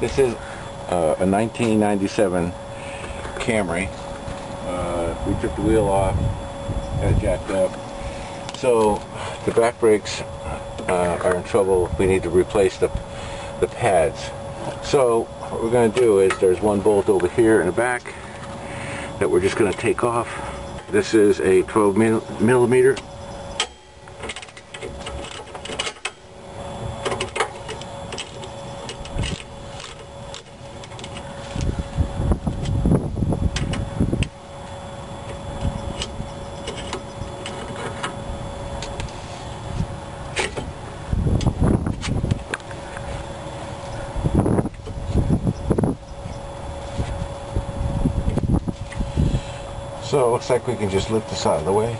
This is uh, a 1997 Camry. Uh, we took the wheel off, had it jacked up. So the back brakes uh, are in trouble. We need to replace the, the pads. So what we're going to do is there's one bolt over here in the back that we're just going to take off. This is a 12 millimeter So it looks like we can just lift this out of the way.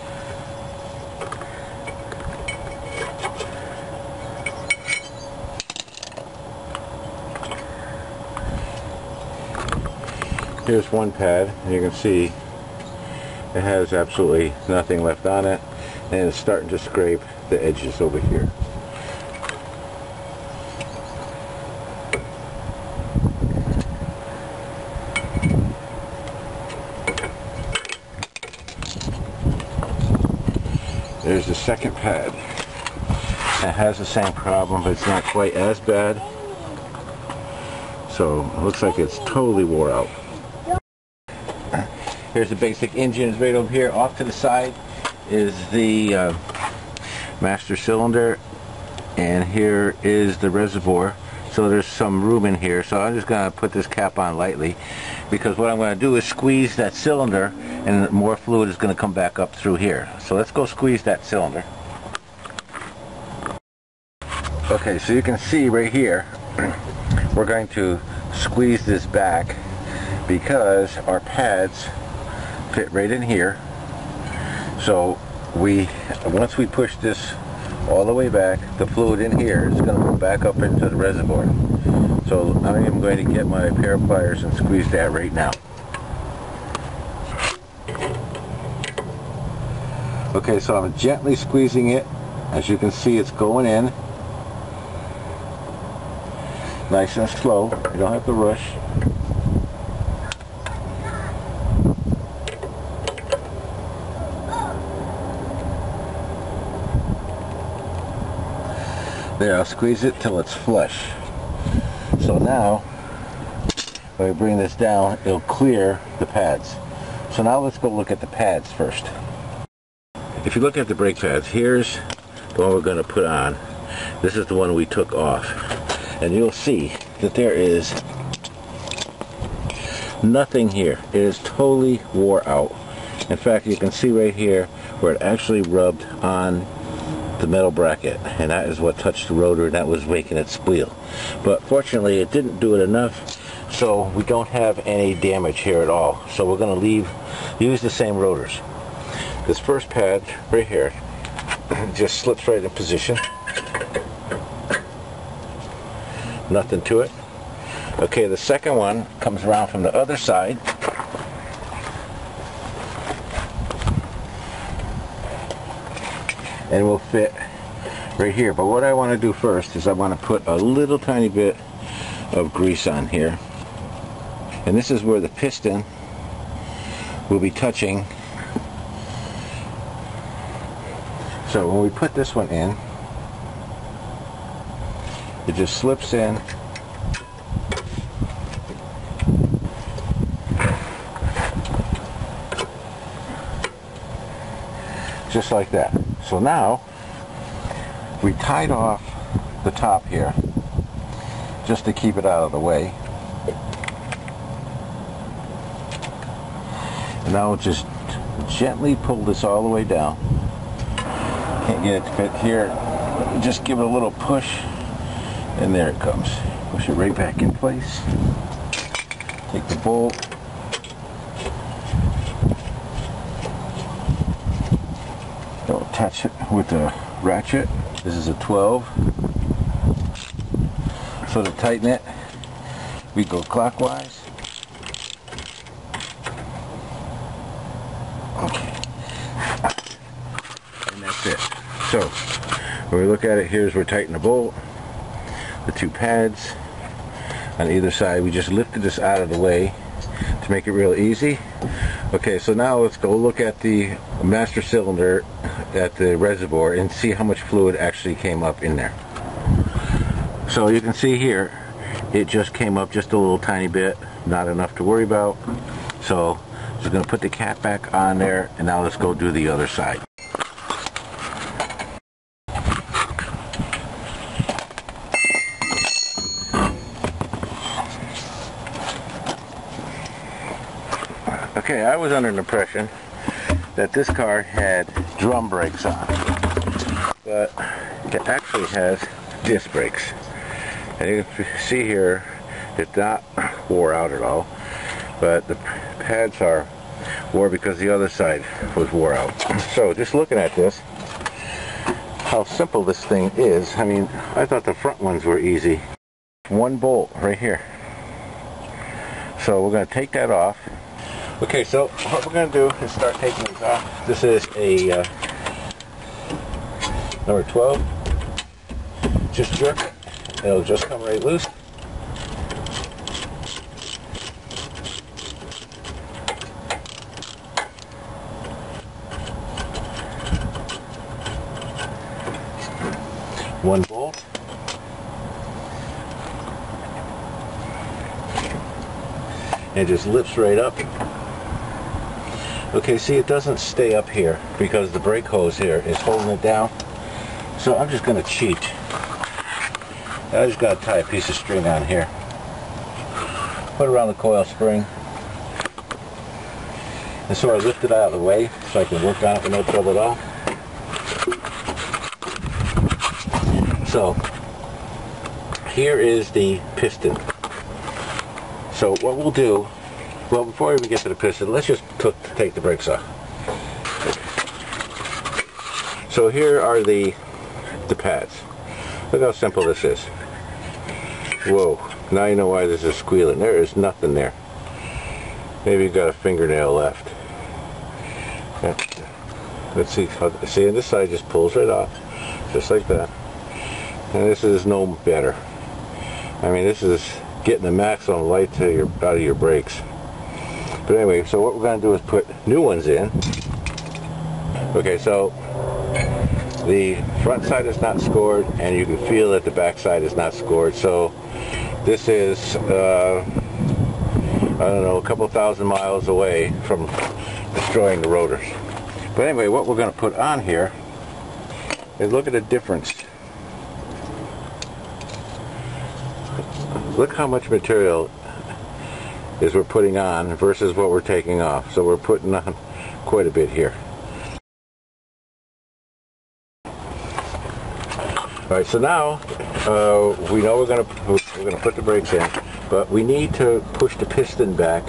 Here's one pad, you can see it has absolutely nothing left on it, and it's starting to scrape the edges over here. Second pad. It has the same problem, but it's not quite as bad. So it looks like it's totally wore out. Here's the basic engine is right over here. Off to the side is the uh, master cylinder and here is the reservoir so there's some room in here so I'm just going to put this cap on lightly because what I'm going to do is squeeze that cylinder and more fluid is going to come back up through here. So let's go squeeze that cylinder. Okay, so you can see right here, we're going to squeeze this back because our pads fit right in here. So we, once we push this all the way back, the fluid in here is going to go back up into the reservoir. So I am going to get my pair of pliers and squeeze that right now. Okay, so I'm gently squeezing it. As you can see, it's going in. Nice and slow. You don't have to rush. There, I'll squeeze it till it's flush. So now, when we bring this down, it'll clear the pads. So now let's go look at the pads first. If you look at the brake pads, here's the one we're going to put on. This is the one we took off. And you'll see that there is nothing here. It is totally wore out. In fact, you can see right here where it actually rubbed on the metal bracket and that is what touched the rotor and that was making it squeal but fortunately it didn't do it enough so we don't have any damage here at all so we're going to leave use the same rotors this first pad right here just slips right in position nothing to it okay the second one comes around from the other side and will fit right here. But what I want to do first is I want to put a little tiny bit of grease on here. And this is where the piston will be touching. So when we put this one in, it just slips in just like that. So now we tied off the top here just to keep it out of the way. And now just gently pull this all the way down. Can't get it to fit here. Just give it a little push and there it comes. Push it right back in place. Take the bolt attach it with the ratchet. This is a 12. So to tighten it, we go clockwise. Okay. And that's it. So, when we look at it, here's where we tighten the bolt, the two pads. on either side. We just lifted this out of the way to make it real easy. Okay, so now let's go look at the master cylinder at the reservoir and see how much fluid actually came up in there. So you can see here, it just came up just a little tiny bit, not enough to worry about. So just to put the cap back on there and now let's go do the other side. Okay, I was under the impression that this car had drum brakes on, but it actually has disc brakes. And you can see here, it's not wore out at all, but the pads are wore because the other side was wore out. So just looking at this, how simple this thing is. I mean, I thought the front ones were easy. One bolt right here. So we're going to take that off Okay, so what we're going to do is start taking these off. This is a uh, number 12. Just jerk. It'll just come right loose. One bolt. And just lifts right up. Okay, see it doesn't stay up here because the brake hose here is holding it down. So I'm just going to cheat. I just got to tie a piece of string on here. Put around the coil spring. And so I lift it out of the way so I can work on it with no trouble at all. So here is the piston. So what we'll do well, before we get to the piston, let's just take the brakes off. So here are the the pads. Look how simple this is. Whoa, now you know why this is squealing. There is nothing there. Maybe you've got a fingernail left. Let's see. See, and this side just pulls right off, just like that. And this is no better. I mean, this is getting the maximum light to your out of your brakes. But anyway, so what we're going to do is put new ones in. Okay, so the front side is not scored and you can feel that the back side is not scored. So this is, uh, I don't know, a couple thousand miles away from destroying the rotors. But anyway, what we're going to put on here is look at the difference. Look how much material is we're putting on versus what we're taking off. So we're putting on quite a bit here. All right, so now uh, we know we're going to we're going to put the brakes in, but we need to push the piston back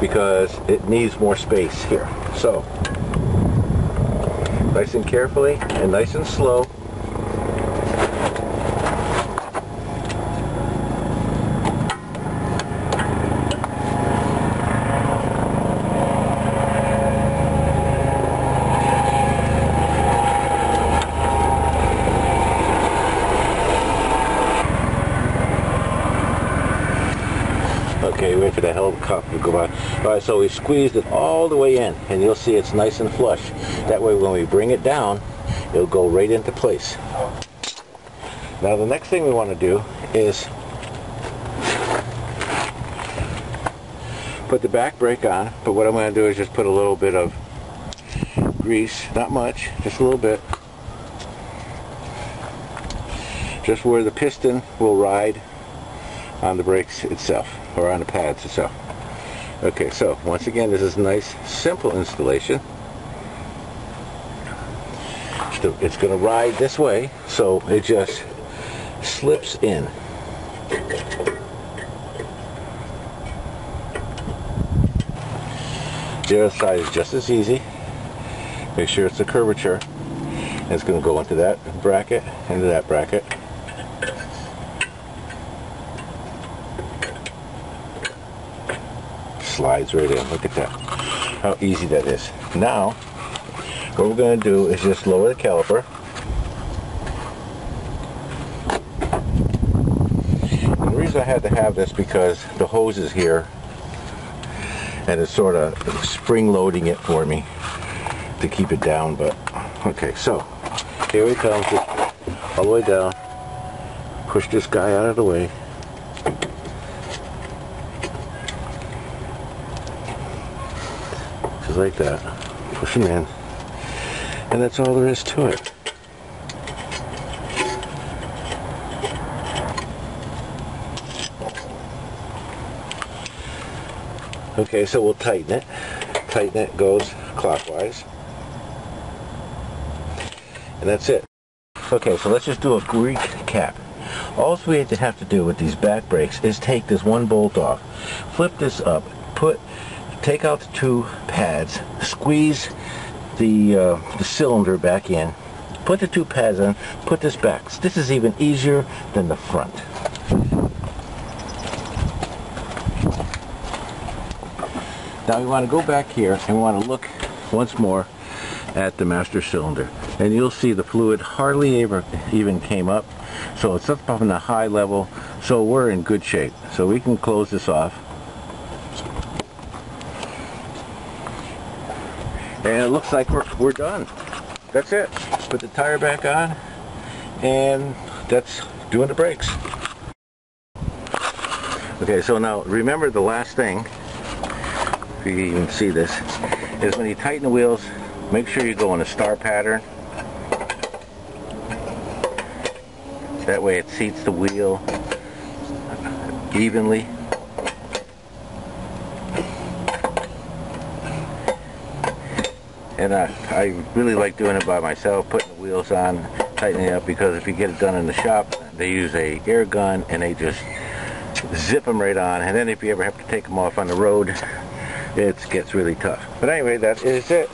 because it needs more space here. So nice and carefully and nice and slow, Okay, wait for the helicopter to go by. All right, so we squeezed it all the way in, and you'll see it's nice and flush. That way, when we bring it down, it'll go right into place. Now, the next thing we want to do is put the back brake on, but what I'm going to do is just put a little bit of grease, not much, just a little bit, just where the piston will ride on the brakes itself or on the pads itself. Okay, so once again, this is a nice, simple installation. It's going to ride this way, so it just slips in. The other side is just as easy. Make sure it's a curvature. It's going to go into that bracket, into that bracket. Slides right in. Look at that. How easy that is. Now, what we're going to do is just lower the caliper. And the reason I had to have this because the hose is here and it's sort of spring loading it for me to keep it down but okay so here we come all the way down push this guy out of the way like that push him in and that's all there is to it Okay, so we'll tighten it. Tighten it goes clockwise. And that's it. Okay, so let's just do a quick cap. All we have to do with these back brakes is take this one bolt off, flip this up, put, take out the two pads, squeeze the, uh, the cylinder back in, put the two pads in, put this back. This is even easier than the front. Now we want to go back here and we want to look once more at the master cylinder. And you'll see the fluid hardly ever even came up. So it's up on a high level. So we're in good shape. So we can close this off. And it looks like we're, we're done. That's it. Put the tire back on. And that's doing the brakes. Okay, so now remember the last thing if you can even see this, is when you tighten the wheels, make sure you go in a star pattern. That way it seats the wheel evenly. And I, I really like doing it by myself, putting the wheels on, tightening it up, because if you get it done in the shop, they use a air gun and they just zip them right on. And then if you ever have to take them off on the road, it gets really tough. But anyway, that is it.